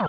Oh.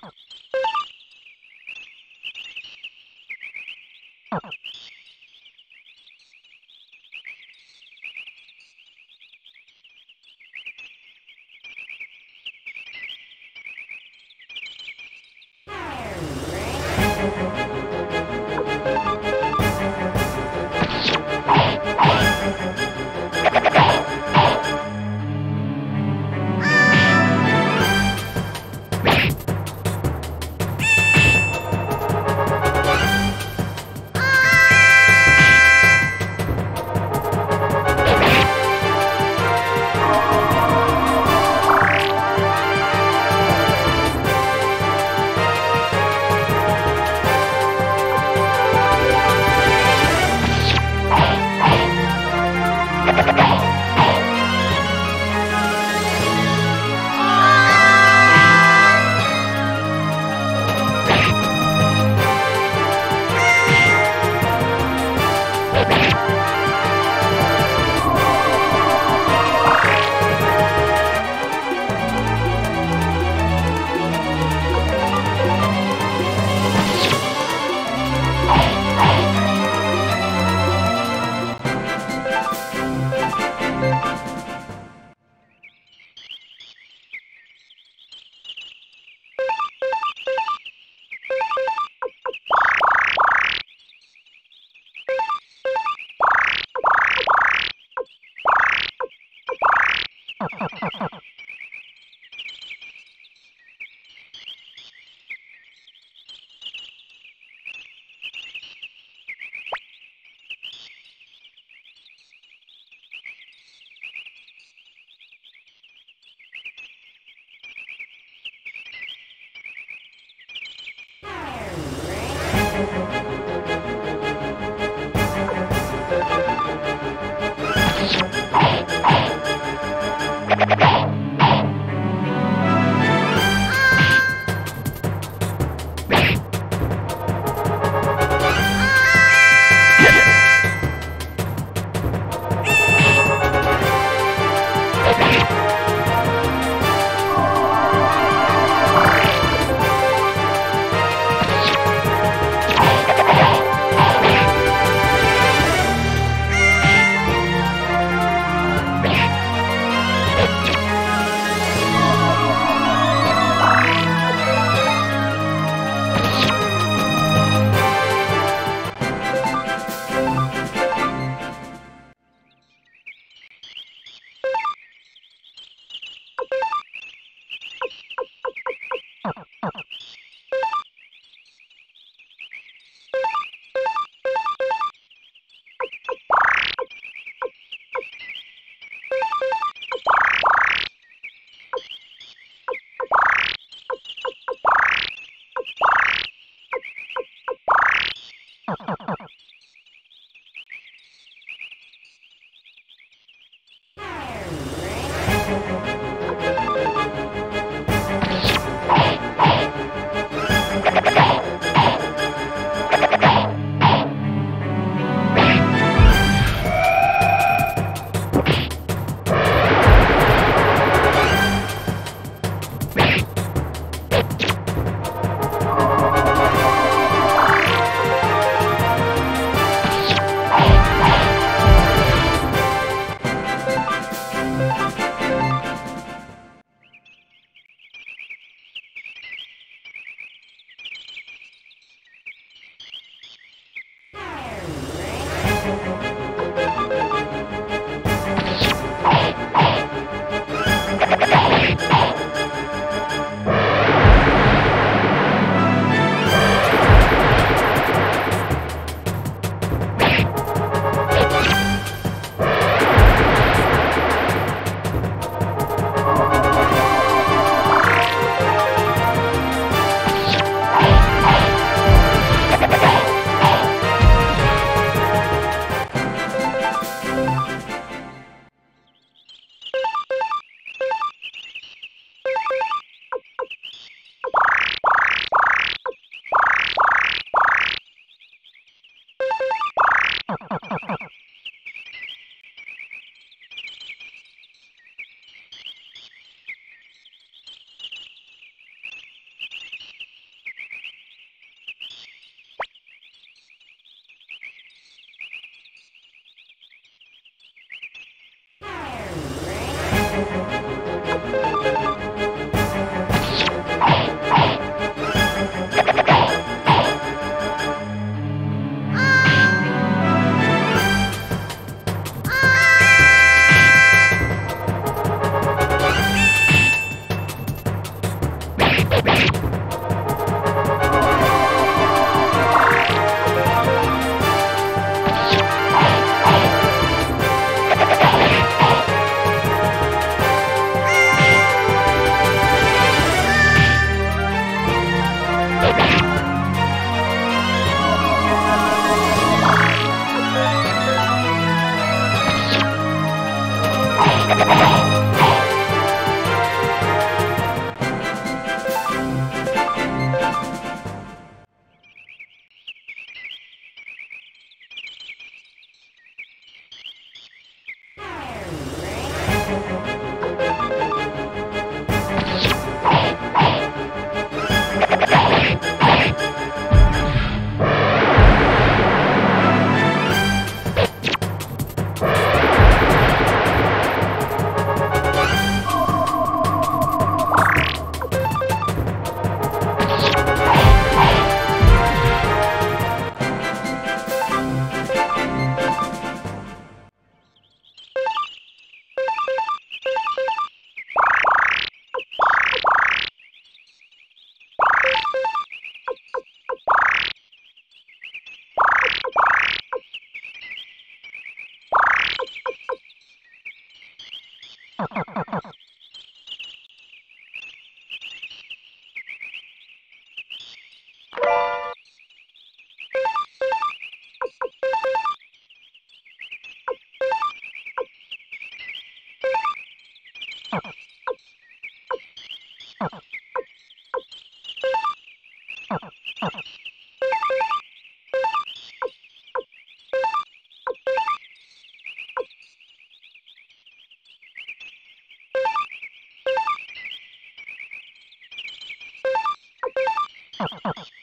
Oh, oh, oh.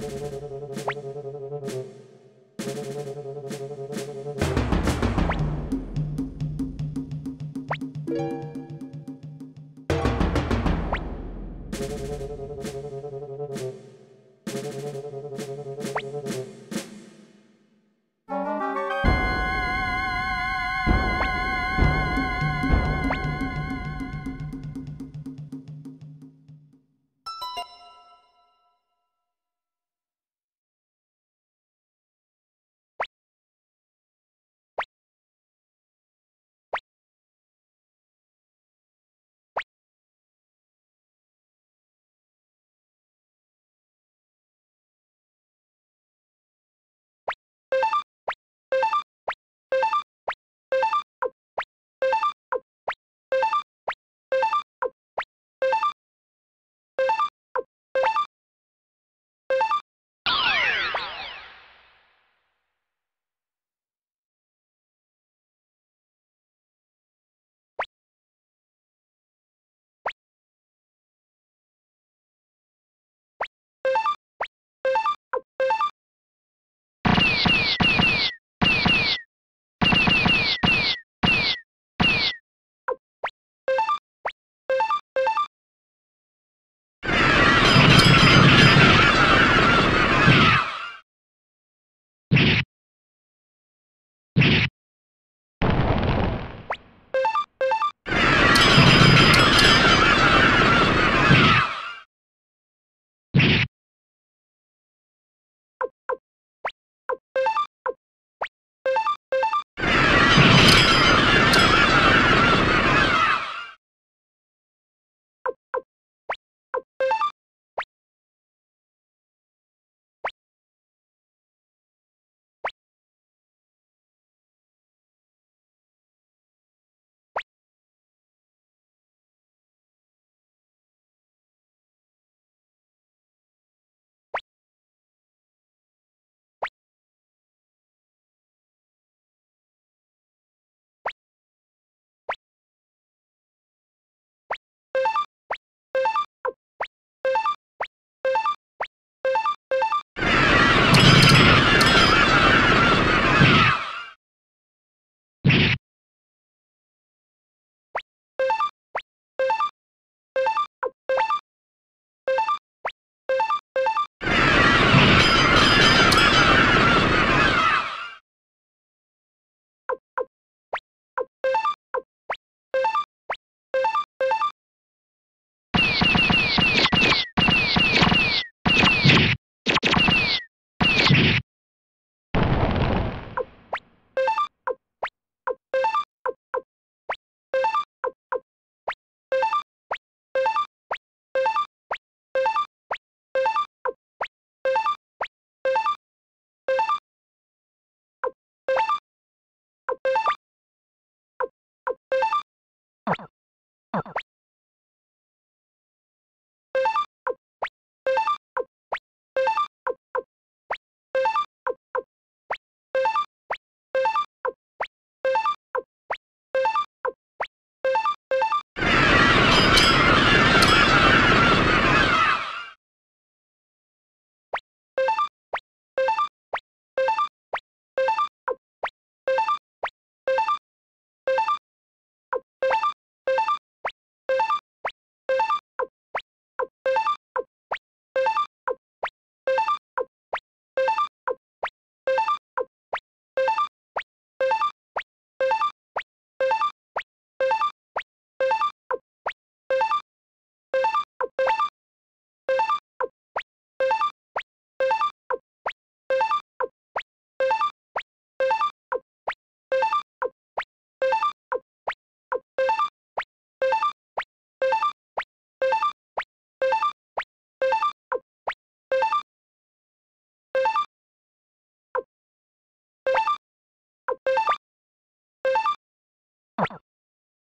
Thank you.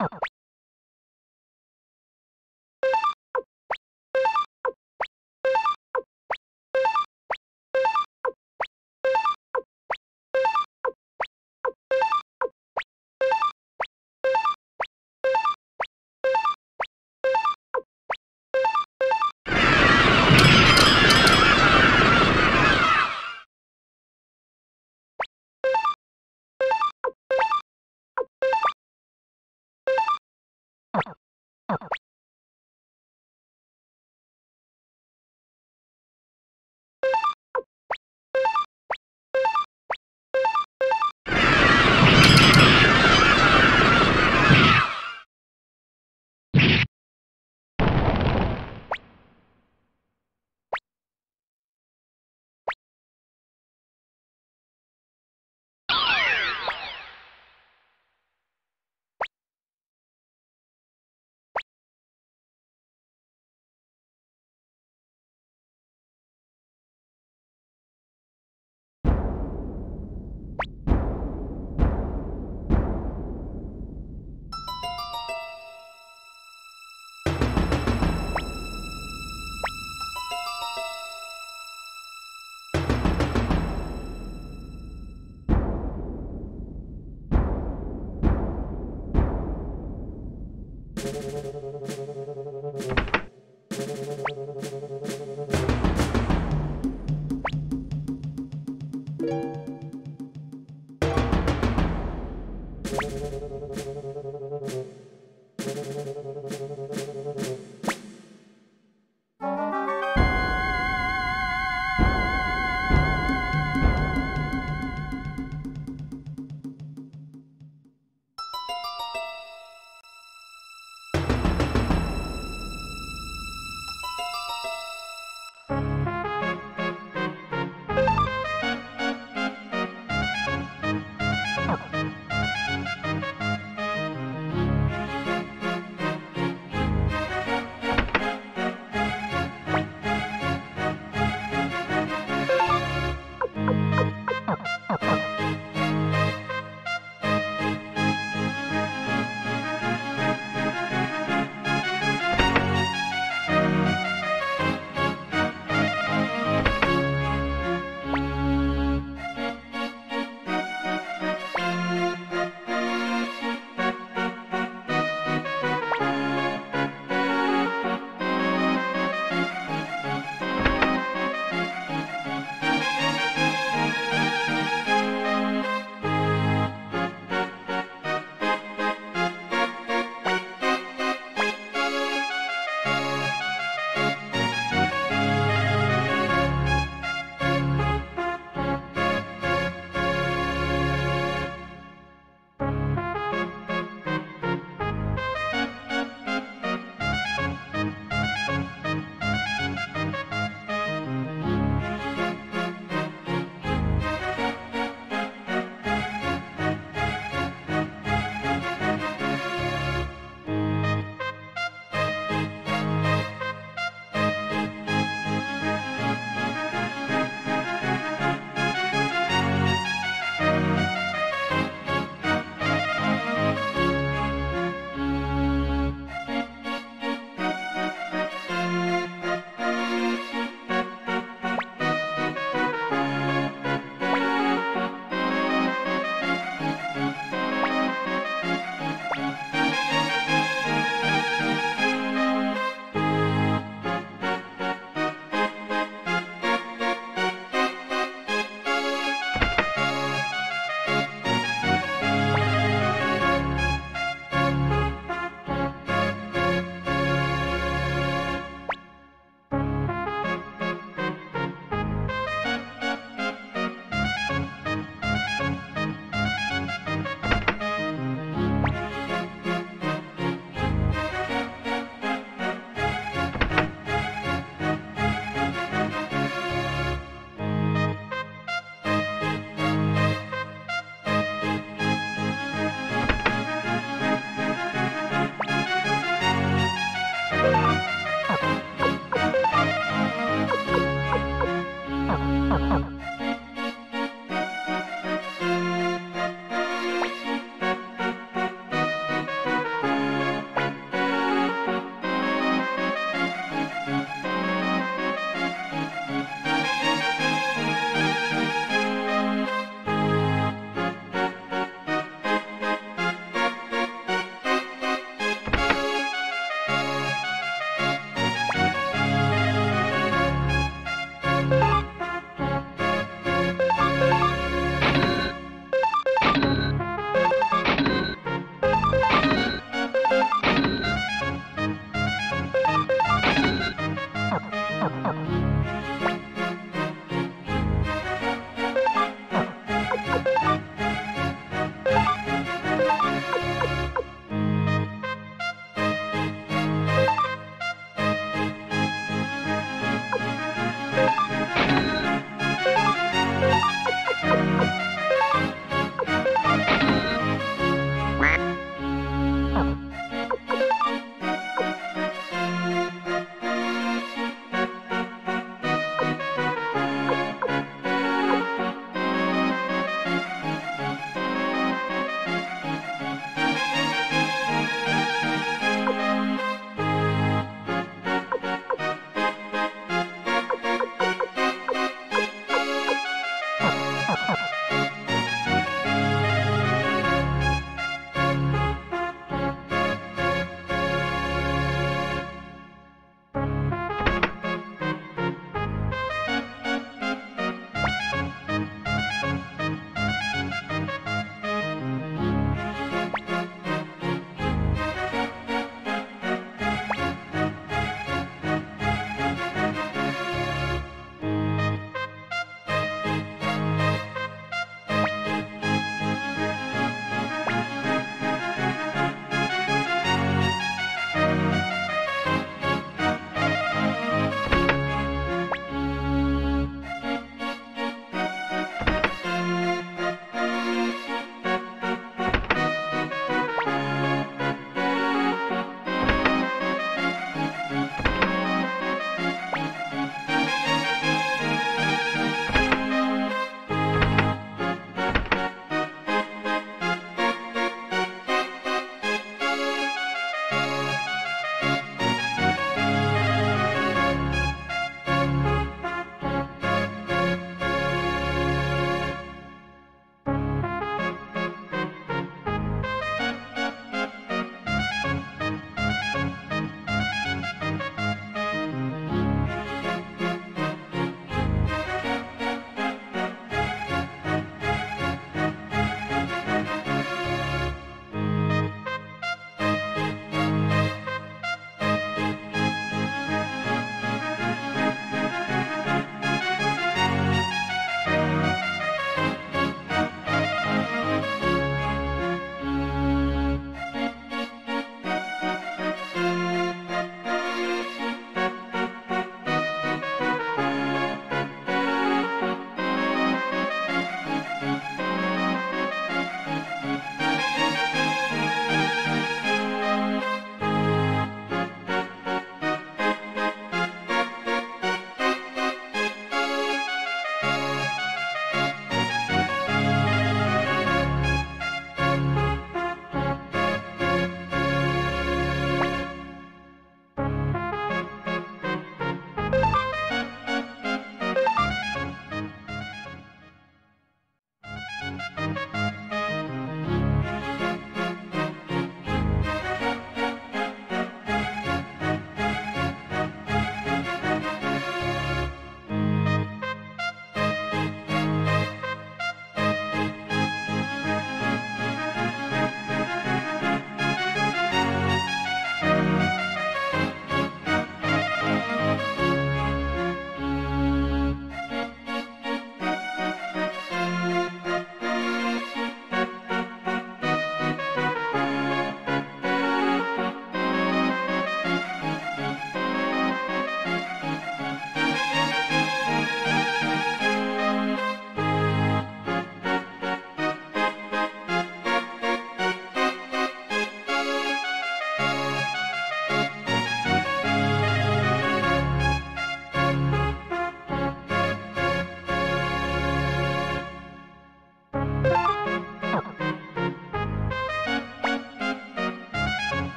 Oh. you